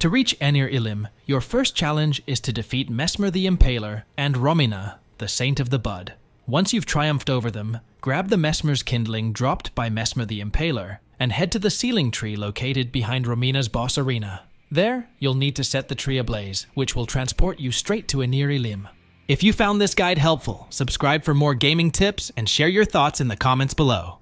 To reach Enir Ilim, your first challenge is to defeat Messmer the Impaler and Romina, the Saint of the Bud. Once you've triumphed over them, grab the Messmer's kindling dropped by Messmer the Impaler and head to the sealing tree located behind Romina's boss arena. There, you'll need to set the tree ablaze, which will transport you straight to Enir Ilim. If you found this guide helpful, subscribe for more gaming tips and share your thoughts in the comments below.